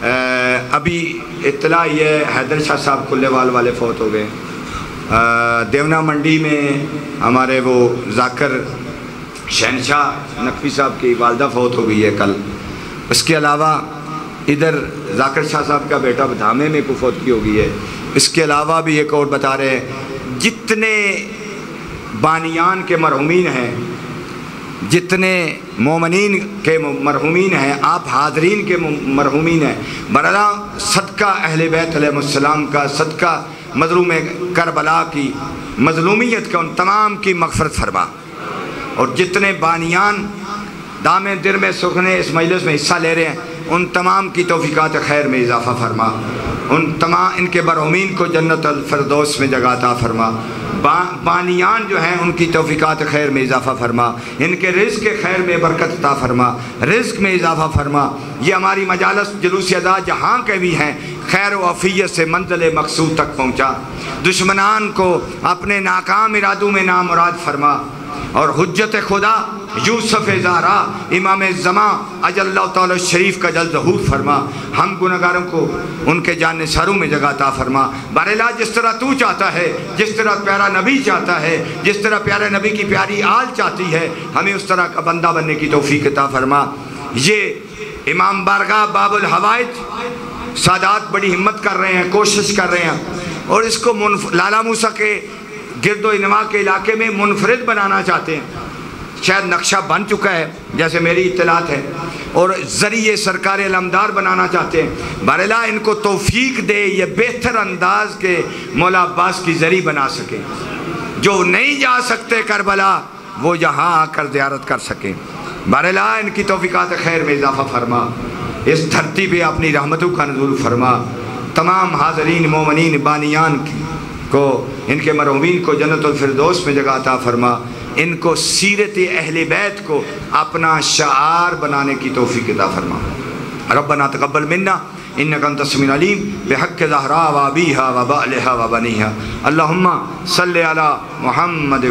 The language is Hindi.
अभी इतला ये हैदर शाह साहब कुल्लेवाल वाले फौत हो गए। देवना मंडी में हमारे वो जाकर शहनशाह नकवी साहब की वालदा फौत हो गई है कल। उसके अलावा इधर जाकर शाह साहब का बेटा धामे में कुफौतगी हो गई है। इसके अलावा भी एक और बता रहे हैं, जितने बानियान के मरहुमीन हैं जितने मोमिन के मरहूमिन हैं, आप हाजरीन के मरहूमिन हैं बरला सदका अहल बैतम का, सदका मजलूम करबला की, मजलूमियत का उन तमाम की मगफरत फरमा। और जितने बानियान दाम दिर में सुखने इस मजलिस में हिस्सा ले रहे हैं, उन तमाम की तोफ़ीक़ात खैर में इजाफ़ा फरमा। उन तमाम इनके बरहमीन को जन्नत फरदोस में जगाता फरमा। बा, बानियान जो हैं उनकी तोफ़ीक़ात खैर में इजाफ़ा फरमा। इनके रिज़ के खैर में बरकत ता फरमा। रिज़ में इजाफ़ा फरमा। ये हमारी मजालस जलूस अदा जहाँ के भी हैं खैर वफ़ीत से मंजिल मकसूद तक पहुँचा। दुश्मनान को अपने नाकाम इरादों में नाम नामुराद फरमा। और हजत खुदा यूसुफ ज़ारा, इमाम ज़मा अजल्ला शरीफ का जल जहूर फरमा। हम गुनगारों को उनके जान सारों में जगाता फरमा। बरेला जिस तरह तू चाहता है, जिस तरह प्यारा नबी चाहता है, जिस तरह प्यारे नबी की प्यारी आल चाहती है, हमें उस तरह का बंदा बनने की तोफ़ी ता फरमा। ये इमाम बारगाह बाबुल हवायत सादात बड़ी हिम्मत कर रहे हैं, कोशिश कर रहे हैं। और इसको लाला मूसा के गिरद इनवा के इलाके में मुनफरद बनाना चाहते हैं। शायद नक्शा बन चुका है, जैसे मेरी इतलात है। और ज़रिए सरकार अलमदार बनाना चाहते हैं। बरेला इनको तोफ़ीक दे, ये बेहतर अंदाज के मौला अब्बास की जरी बना सके। जो नहीं जा सकते करबला, वो यहाँ आकर ज्यारत कर सकें। बरेला इनकी तोफ़ीक़ात खैर में इजाफ़ा फरमा। इस धरती पर अपनी रहमतों का नजूल फरमा। तमाम हाजरीन मोमिन बानियान को इनके मरहूमिन को जन्नतफरदोस में जगह अता फरमा। इनको सीरत अहल बैत को अपना शार बनाने की तोफ़ी किता फरमा। रबना तकबल मन्ना इन कन तस्मिन अलीम बेहक जहरा वाबी हा वबा वबनी अल्ला सल महमद